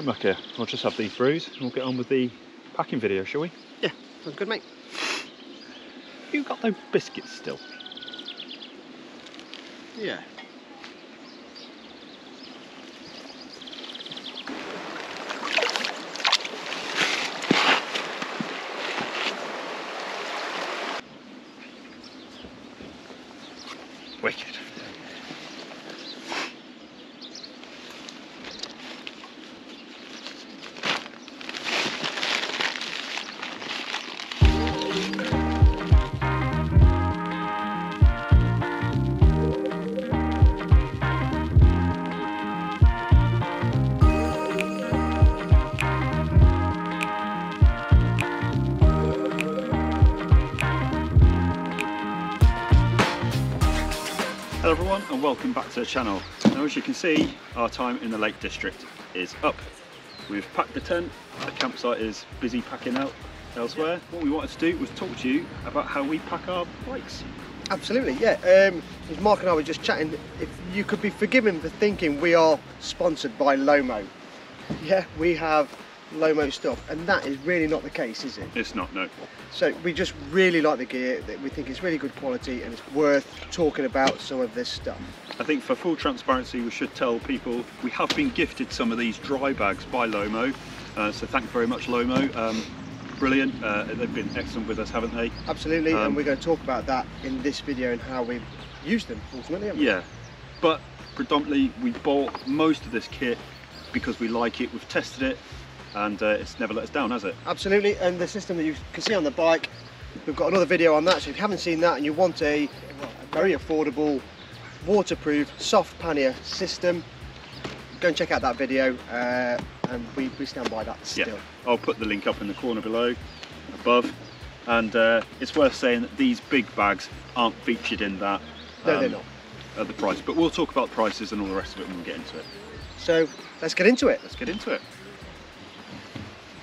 Right, Mucker, I'll just have these throughs and we'll get on with the packing video, shall we? Yeah, sounds good, mate. You got those biscuits still? Yeah. And welcome back to the channel. Now as you can see our time in the Lake District is up. We've packed the tent, the campsite is busy packing out elsewhere. What we wanted to do was talk to you about how we pack our bikes. Absolutely, yeah. Um, as Mark and I were just chatting, if you could be forgiven for thinking we are sponsored by Lomo. Yeah, we have Lomo stuff, and that is really not the case, is it? It's not, no. So we just really like the gear, we think it's really good quality, and it's worth talking about some of this stuff. I think for full transparency we should tell people we have been gifted some of these dry bags by Lomo. Uh, so thank you very much Lomo. Um, brilliant. Uh, they've been excellent with us, haven't they? Absolutely, Um, and we're going to talk about that in this video and how we've used them ultimately. Yeah, but predominantly we bought most of this kit because we like it, we've tested it, and uh, it's never let us down, has it? Absolutely, and the system that you can see on the bike, we've got another video on that, so if you haven't seen that and you want a, very affordable, waterproof, soft pannier system, go and check out that video, uh, and we, we stand by that still. Yeah, I'll put the link up in the corner below, above, and uh, it's worth saying that these big bags aren't featured in that No, they're um, not. at the price, but we'll talk about prices and all the rest of it when we get into it. So let's get into it. Let's get into it.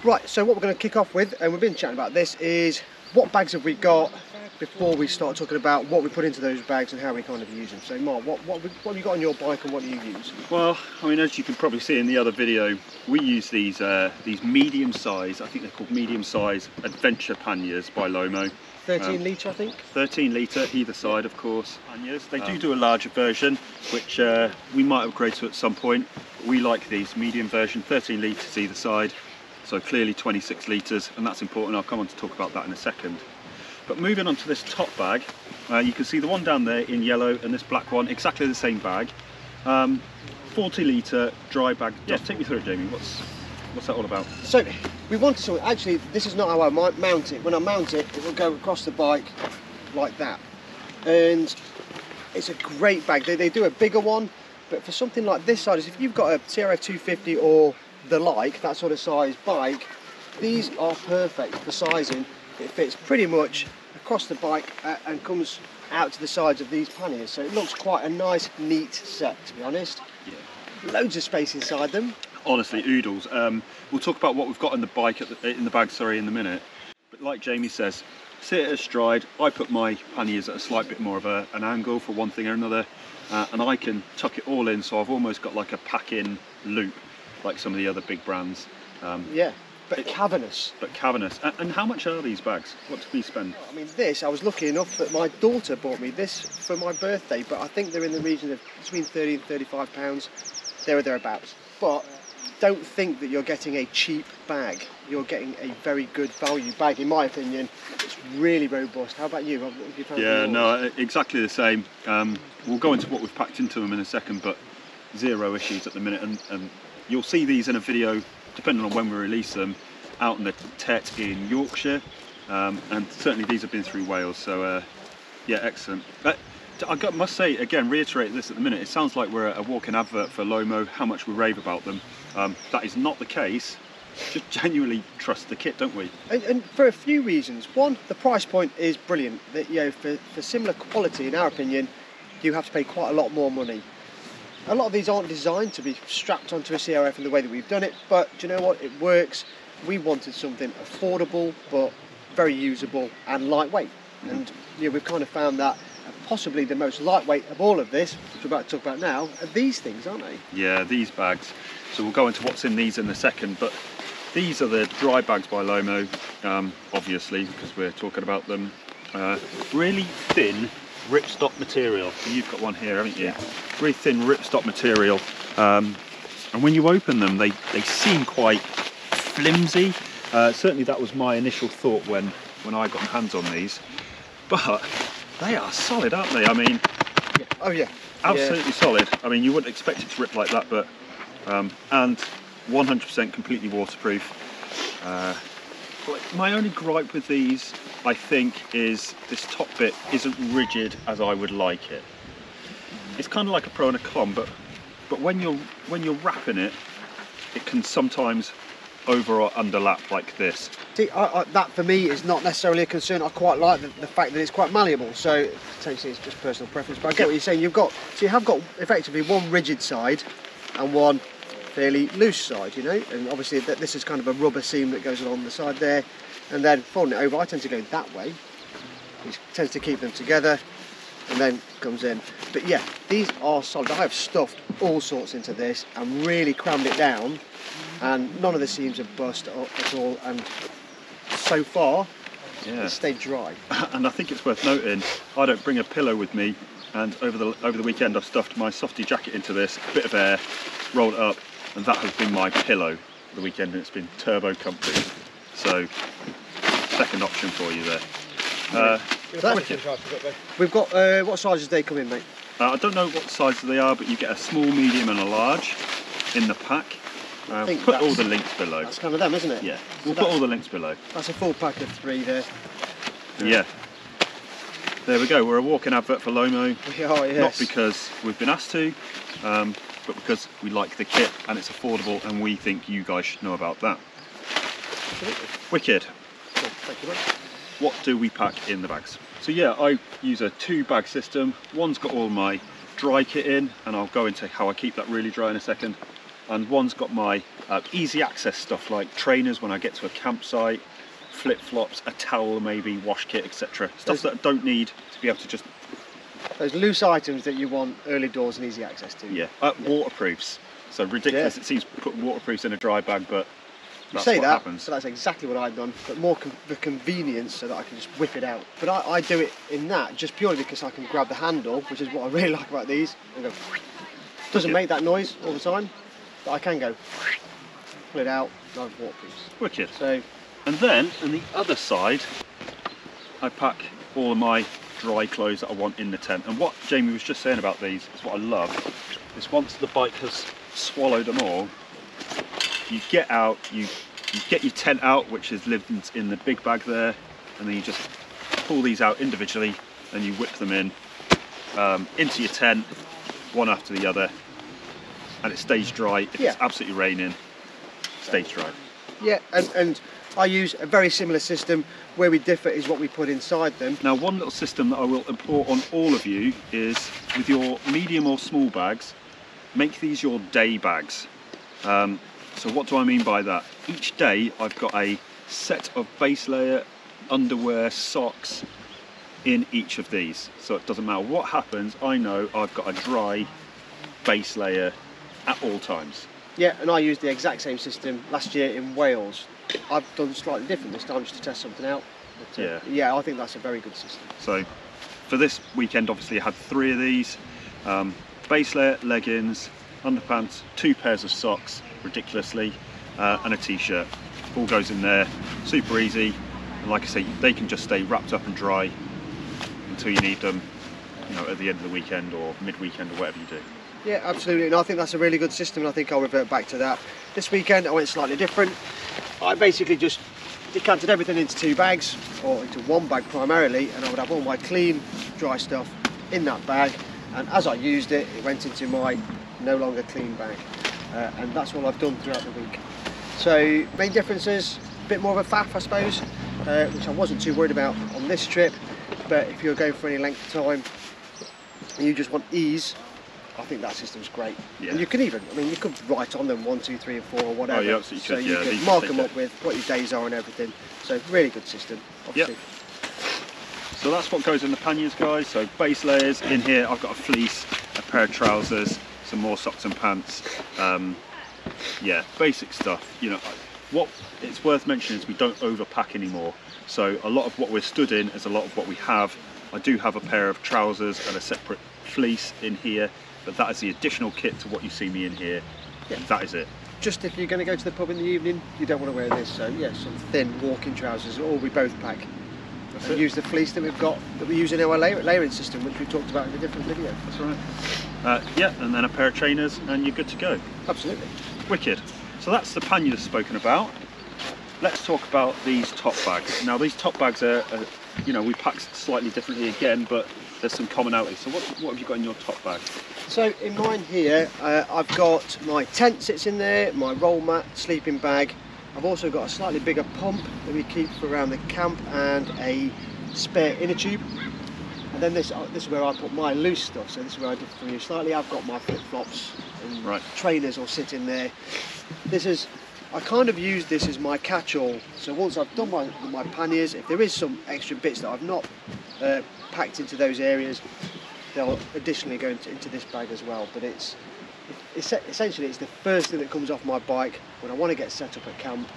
Right, so what we're going to kick off with, and we've been chatting about this, is what bags have we got before we start talking about what we put into those bags and how we kind of use them. So Mark, what, what, what have you got on your bike and what do you use? Well, I mean, as you can probably see in the other video, we use these uh, these medium size, I think they're called medium size adventure panniers by Lomo. 13 Um, litre I think? 13 litre either side, of course. Panniers. They do Um, do a larger version, which uh, we might upgrade to at some point. We like these medium version, 13 litres either side. So clearly 26 litres, and that's important. I'll come on to talk about that in a second. But moving on to this top bag, uh, you can see the one down there in yellow and this black one, exactly the same bag. Um, 40 litre dry bag. Yeah, take me through it, Jamie. What's what's that all about? So we want to, actually this is not how I might mount it. When I mount it, it will go across the bike like that. And it's a great bag. They, they do a bigger one, but for something like this size, if you've got a CRF 250 or the like, that sort of size bike, these are perfect for sizing. It fits pretty much across the bike uh, and comes out to the sides of these panniers. So it looks quite a nice, neat set, to be honest. Yeah. Loads of space inside them. honestly oodles um, we'll talk about what we've got in the bike at the, in the bag sorry in a minute but like jamie says sit at a stride i put my panniers at a slight bit more of a, an angle for one thing or another uh, and i can tuck it all in so i've almost got like a pack in loop like some of the other big brands um, Yeah, but It- cavernous. but cavernous and, and how much are these bags what did we spend I mean, this, I was lucky enough that my daughter bought me this for my birthday, but I think they're in the region of between 30 and 35 pounds, there or thereabouts. But don't think that you're getting a cheap bag. You're getting a very good value bag, in my opinion. It's really robust. How about you? You yeah no exactly the same um, we'll go into what we've packed into them in a second but zero issues at the minute and, and you'll see these in a video depending on when we release them out in the tet in yorkshire um, and certainly these have been through wales so uh, yeah excellent but i got, must say again reiterate this at the minute it sounds like we're a walking advert for lomo how much we rave about them um, that is not the case just genuinely trust the kit don't we And, and for a few reasons. One, the price point is brilliant. That you know, for, for similar quality, in our opinion, you have to pay quite a lot more money. A lot of these aren't designed to be strapped onto a CRF in the way that we've done it, but do you know what? It works. We wanted something affordable but very usable and lightweight, and you know, we've kind of found that possibly the most lightweight of all of this, which we're about to talk about now, are these things, aren't they? Yeah, these bags. So we'll go into what's in these in a second, but these are the dry bags by Lomo, um, obviously, because we're talking about them. Uh, really thin ripstop material. You've got one here, haven't you? Yeah. Really thin ripstop material. Um, and when you open them, they, they seem quite flimsy. Uh, certainly that was my initial thought when, when I got my hands on these. But they are solid, aren't they? I mean, Yeah. Oh yeah. absolutely solid. I mean, you wouldn't expect it to rip like that, but um, and 100% completely waterproof. Uh, my only gripe with these, I think, is this top bit isn't rigid as I would like it. It's kind of like a pro and a con, but but when you're when you're wrapping it, it can sometimes over or underlap like this. See, I, I, that for me is not necessarily a concern. I quite like the, the fact that it's quite malleable. So potentially it's just personal preference. But I get what you're saying. You've got so you have got effectively one rigid side and one fairly loose side. You know, and obviously that this is kind of a rubber seam that goes along the side there, and then folding it over. I tend to go that way, which tends to keep them together, and then comes in. But yeah, these are solid. I have stuffed all sorts into this and really crammed it down, and none of the seams have burst at at all. And so far, Yeah. it's stayed dry. and I think it's worth noting I don't bring a pillow with me and over the over the weekend I've stuffed my softy jacket into this a bit of air rolled it up and that has been my pillow for the weekend and it's been turbo comfy so second option for you there uh, wicked. We've got uh, what sizes they come in, mate? uh, I don't know what size they are but you get a small medium and a large in the pack uh, think put all the links below That's kind of them, isn't it? yeah So we'll put all the links below that's a full pack of three there. yeah there we go we're a walking advert for Lomo We are, yes. not because we've been asked to, um, but because we like the kit and it's affordable and we think you guys should know about that. Absolutely. Wicked. Thank you, mate. What do we pack in the bags? So yeah, I use a two bag system. One's got all my dry kit in and I'll go into how I keep that really dry in a second. And one's got my uh, easy access stuff like trainers when I get to a campsite, flip flops, a towel maybe, wash kit, etc. Stuff that I don't need to be able to just Those loose items that you want early doors and easy access to. Yeah, uh, waterproofs. So ridiculous. Yeah. It seems to put waterproofs in a dry bag, but You say that, happens. so that's exactly what I've done, but more con- the convenience so that I can just whip it out. But I, I do it in that just purely because I can grab the handle, which is what I really like about these, and go. Doesn't make that noise all the time, but I can go pull it out. and I've waterproofs. Wicked. So And then on the other side, I pack all of my dry clothes that I want in the tent. And what Jamie was just saying about these is what I love. Is once the bike has swallowed them all, you get out, you you get your tent out, which is lived in, the big bag there, and then you just pull these out individually and you whip them in um, into your tent, one after the other, and it stays dry. If Yeah. it's absolutely raining, stays dry. yeah, and, and I use a very similar system. Where we differ is what we put inside them. Now, one little system that I will import on all of you is with your medium or small bags, make these your day bags. Um, so, what do I mean by that? Each day, I've got a set of base layer, underwear, socks in each of these. So, it doesn't matter what happens, I know I've got a dry base layer at all times. Yeah, and I used the exact same system last year in Wales. I've done slightly different this time just to test something out. But, uh, Yeah. yeah, I think that's a very good system. So for this weekend, obviously I had three of these. Um, base layer, leggings, underpants, two pairs of socks, ridiculously, uh, and a t-shirt. All goes in there, super easy. And like I say, they can just stay wrapped up and dry until you need them, you know, at the end of the weekend or mid-weekend or whatever you do. Yeah, absolutely, and I think that's a really good system, and I think I'll revert back to that. This weekend I went slightly different. I basically just decanted everything into two bags, or into one bag primarily, and I would have all my clean, dry stuff in that bag, and as I used it, it went into my no longer clean bag, uh, and that's all I've done throughout the week. So, main differences, a bit more of a faff, I suppose, uh, which I wasn't too worried about on this trip, but if you're going for any length of time and you just want ease, I think that system's great. Yeah. And you can even, I mean, you could write on them one, two, three, and four, or whatever. Oh, you absolutely so could, you yeah, can mark them up with what your days are and everything. So really good system. Obviously. So that's what goes in the panniers, guys. So base layers in here. I've got a fleece, a pair of trousers, some more socks and pants. Um, yeah, basic stuff. You know, what it's worth mentioning is we don't overpack anymore. So a lot of what we're stood in is a lot of what we have. I do have a pair of trousers and a separate fleece in here, but that is the additional kit to what you see me in here. Yeah. That is it. Just if you're going to go to the pub in the evening, you don't want to wear this. So yeah, some thin walking trousers, or we both pack. That's And it. use the fleece that we've got that we use in our layer, layering system, which we talked about in a different video. That's right. Uh, yeah, and then a pair of trainers, and you're good to go. Absolutely. Wicked. So that's the panniers spoken about. Let's talk about these top bags. Now these top bags are, are you know, we pack slightly differently again, but there's some commonality. So what, what have you got in your top bag? So in mine here, uh, I've got my tent sits in there, my roll mat, sleeping bag. I've also got a slightly bigger pump that we keep for around the camp and a spare inner tube. And then this, uh, this is where I put my loose stuff. So this is where I differ slightly. I've got my flip flops and Right. trainers all sit in there. This is, I kind of use this as my catch-all. So once I've done my, my panniers, if there is some extra bits that I've not uh, packed into those areas, they'll additionally go into, into this bag as well. But it's essentially it's the first thing that comes off my bike when I want to get set up at camp.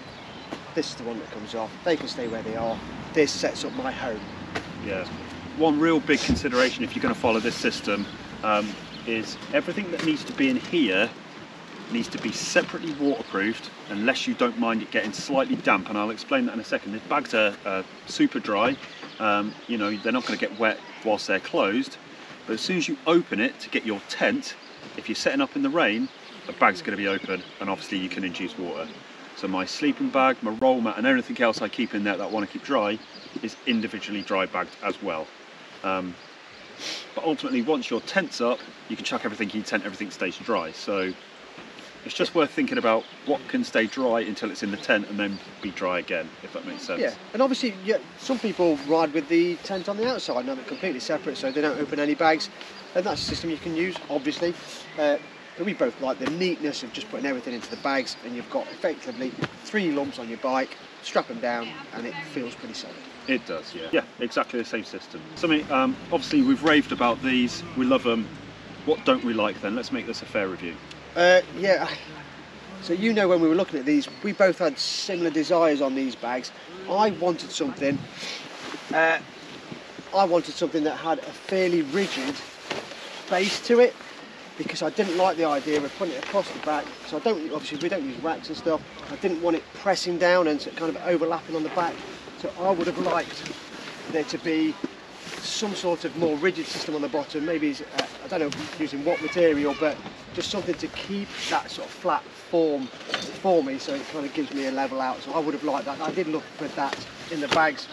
This is the one that comes off. They can stay where they are. This sets up my home. Yeah. One real big consideration if you're going to follow this system um, is everything that needs to be in here needs to be separately waterproofed unless you don't mind it getting slightly damp and I'll explain that in a second. The bags are uh, super dry, um, you know, they're not going to get wet whilst they're closed, but as soon as you open it to get your tent, if you're setting up in the rain, the bag's going to be open and obviously you can induce water. So my sleeping bag, my roll mat and everything else I keep in there that I want to keep dry is individually dry bagged as well. Um, but ultimately, once your tent's up, you can chuck everything in your tent, everything stays dry. So it's just worth thinking about what can stay dry until it's in the tent and then be dry again, if that makes sense. Yeah, and obviously, yeah, some people ride with the tent on the outside, have it completely separate, so they don't open any bags, and that's a system you can use, obviously. Uh, but we both like the neatness of just putting everything into the bags, and you've got effectively three lumps on your bike, strap them down, and it feels pretty solid. It does, yeah. Yeah, exactly the same system. So, I mean, um, obviously, we've raved about these, we love them. What don't we like then? Let's make this a fair review. Uh, yeah. So you know when we were looking at these, we both had similar desires on these bags. I wanted something. Uh, I wanted something that had a fairly rigid base to it because I didn't like the idea of putting it across the back. So I don't obviously we don't use racks and stuff. I didn't want it pressing down and kind of overlapping on the back. So I would have liked there to be some sort of more rigid system on the bottom. Maybe uh, I don't know using what material, but just something to keep that sort of flat form for me, so it kind of gives me a level out. So I would have liked that. I did look for that in the bags.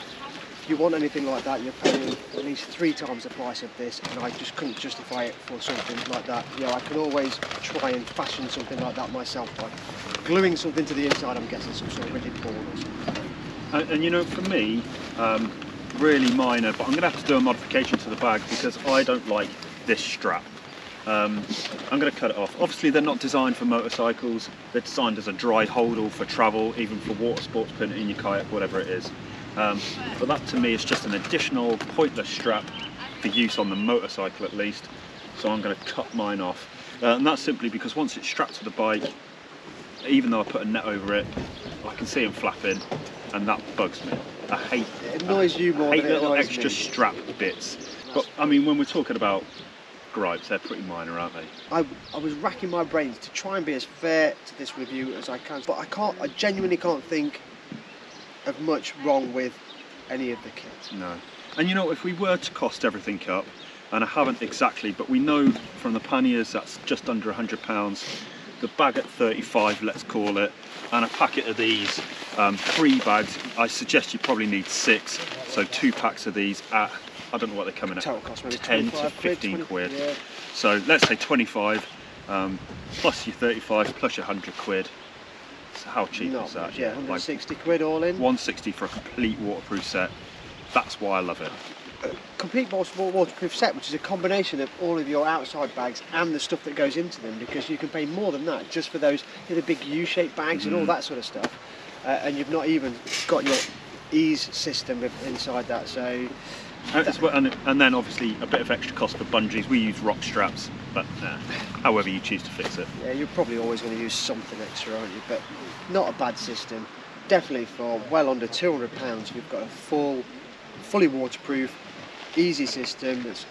If you want anything like that, you're paying at least three times the price of this, and I just couldn't justify it for something like that. You know, I can always try and fashion something like that myself by gluing something to the inside. I'm guessing some sort of rigid board or something. And, and you know, for me, um, really minor, but I'm going to have to do a modification to the bag because I don't like this strap. Um, I'm going to cut it off. Obviously, they're not designed for motorcycles. They're designed as a dry holdall for travel, even for water sports, putting it in your kayak, whatever it is. Um, but that to me is just an additional pointless strap for use on the motorcycle at least. So I'm going to cut mine off. Uh, and that's simply because once it's strapped to the bike, even though I put a net over it, I can see them flapping, and that bugs me. I hate It annoys you more hate than it little extra me. strap bits. But I mean, when we're talking about gripes, they're pretty minor, aren't they? I, I was racking my brains to try and be as fair to this review as I can, but I can't. I genuinely can't think of much wrong with any of the kits. No. And you know, if we were to cost everything up, and I haven't exactly, but we know from the panniers that's just under hundred pounds. The bag at 35, let's call it, and a packet of these, um, three bags. I suggest you probably need six, so two packs of these at I don't know what they're coming at. Total cost maybe 10 to 25 quid, 15 20 quid. Yeah. So let's say 25 um, plus your 35 plus your 100 quid. How cheap Not is that? much, yeah, like 160 quid all in. 160 for a complete waterproof set. That's why I love it. complete waterproof set, which is a combination of all of your outside bags and the stuff that goes into them, because you can pay more than that just for those you know, the big U-shaped bags and all Mm. that sort of stuff. Uh, and you've not even got your ease system inside that. So, Uh, it's and, and then obviously a bit of extra cost for bungees. We use Rok straps, but uh, however you choose to fix it. Yeah, you're probably always going to use something extra, aren't you? But not a bad system. Definitely for well under £200, we've got a full, fully waterproof, easy system that's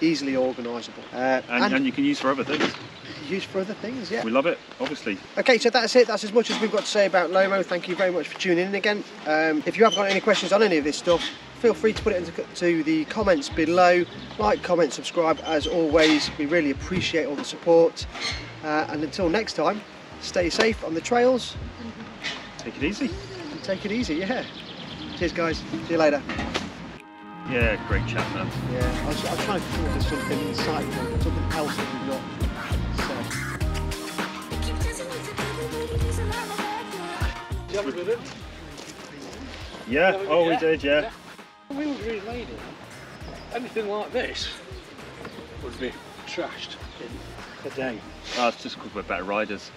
easily organisable. Uh, And, and, and you can use for other things. used for other things, yeah. We love it, obviously. Okay, so that's it. That's as much as we've got to say about Lomo. Thank you very much for tuning in again. Um, if you have got any questions on any of this stuff, feel free to put it into to the comments below. Like, comment, subscribe. As always, we really appreciate all the support. Uh, and until next time, stay safe on the trails Take it easy. and take it easy. Yeah. Cheers, guys. See you later. Yeah, great chat, man. Yeah, I was, I was trying to come up with something insightful, something else that we've not said. You have a? Yeah, oh, we did, yeah. Anything like this would be trashed in a day. Oh, it's just because we're better riders.